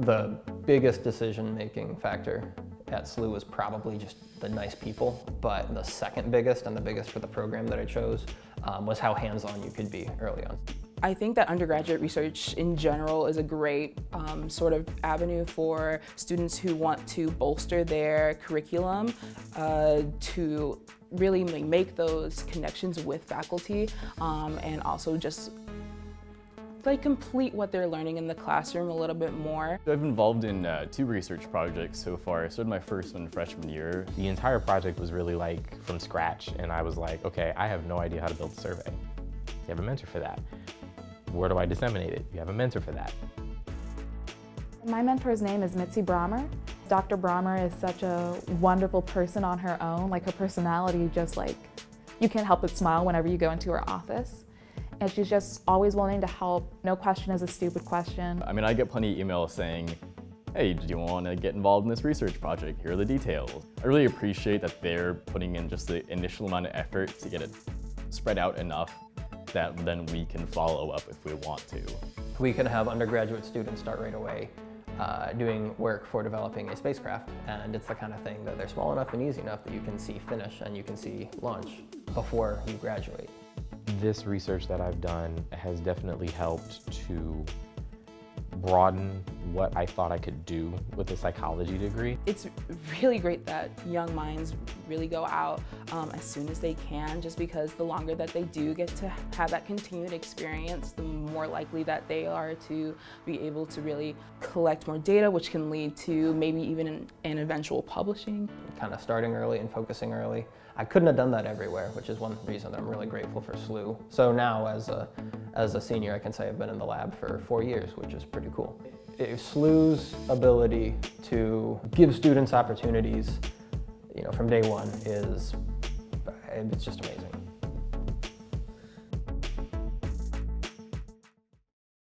The biggest decision-making factor at SLU was probably just the nice people, but the second biggest and the biggest for the program that I chose um, was how hands-on you could be early on. I think that undergraduate research in general is a great um, sort of avenue for students who want to bolster their curriculum uh, to really make those connections with faculty um, and also just like complete what they're learning in the classroom a little bit more. I've been involved in uh, two research projects so far. I started my first one freshman year. The entire project was really like from scratch and I was like, okay, I have no idea how to build a survey. You have a mentor for that. Where do I disseminate it? You have a mentor for that. My mentor's name is Mitzi Bremer. Dr. Bremer is such a wonderful person on her own. Like her personality just like, you can't help but smile whenever you go into her office. And she's just always willing to help. No question is a stupid question. I mean, I get plenty of emails saying, hey, do you want to get involved in this research project? Here are the details. I really appreciate that they're putting in just the initial amount of effort to get it spread out enough that then we can follow up if we want to. We can have undergraduate students start right away uh, doing work for developing a spacecraft and it's the kind of thing that they're small enough and easy enough that you can see finish and you can see launch before you graduate. This research that I've done has definitely helped to broaden what I thought I could do with a psychology degree. It's really great that young minds really go out um, as soon as they can just because the longer that they do get to have that continued experience, the more likely that they are to be able to really collect more data which can lead to maybe even an, an eventual publishing. Kind of starting early and focusing early. I couldn't have done that everywhere, which is one reason that I'm really grateful for SLU. So now as a, as a senior, I can say I've been in the lab for four years, which is pretty cool. SLU's ability to give students opportunities you know, from day one is, it's just amazing.